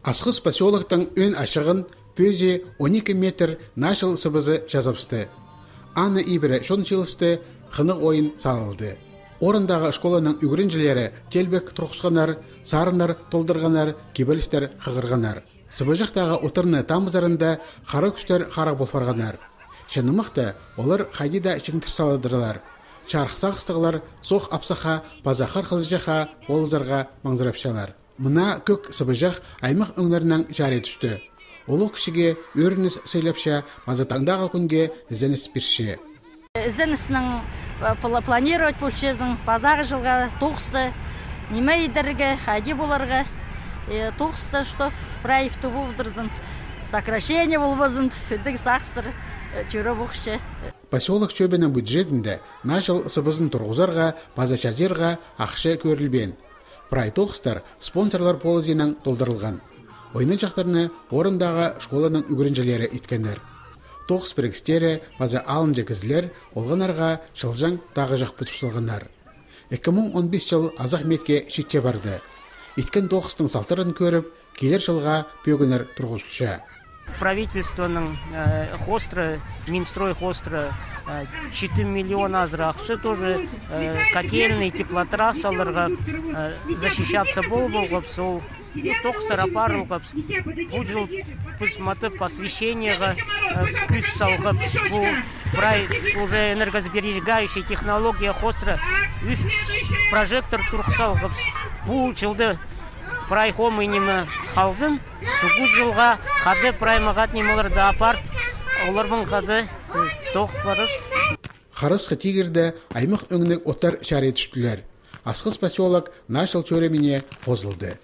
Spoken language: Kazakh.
Асқыс поселоктың өн ашығын пөзе 12 метр нашыл сыбызы жазапсты. Аны ибірі шон жылысты қынық ойын салылды. Орындағы школаның үгірінжілері телбек тұрқысқанар, сарындар толдырғанар, кебелістер қығырғанар. Сыбыжықтағы отырны тамызарында қара күштер қара болфарғанар. Шынымықты олар қайдида шыңтыр саладырылар. Чарықсақыстығылар соқ апсаха, базақар қызжаха, олызарға маңзырапшалар. Мына көк сыбыжақ аймақ өңірінің жаре түсті. Олы кішіге өрініс сөйлепші, мазатаңдағы күнге ізденіс бірші. Ізденісінің планировать болчезің, базағы жылға тоқысты, неме едерге, әде боларға, тоқысты, что проекты болдырзын, сокращение болбазын, үдік сақсыр, жүрі бұқшы. Поселок чөбінің бюджетінде нашыл сыбызын тұрғызарға, базачазерға ақшы көрілбен. Прайтоқстар спонсорлар полозинан толдырылған. Ойны жақтарыны орындағы школаның үгірінжелері иткендер. Тоқс бірікстері база алын жекізілер, олғанарға шылжаң тағы жақ бұтышылғанар. 2015 жыл азақ метке шетте барды. Иткен тоқыстың салтырын көріп, келер жылға пөгінер тұрғызылшы. Правительствоның э, хостра, Минстрой хостра э, 4 миллион азыр ақшы тоже э, котельный теплотрассаларға э, защищаться бол болғап сол тоқсар апарылғап бұл жыл біз маты э, күш салғап бұл уже энергосберегающая технология хостра үш прожектор тұрқсалғап бұл жылды прайхом инеме халзын тугу жылға хады праймагат немелерді апарып олармын хады тоқ барып Харыс тигерді аймақ өңінік отар шәрет түштілер. Асқыс поселок нашыл чөреміне қозылды.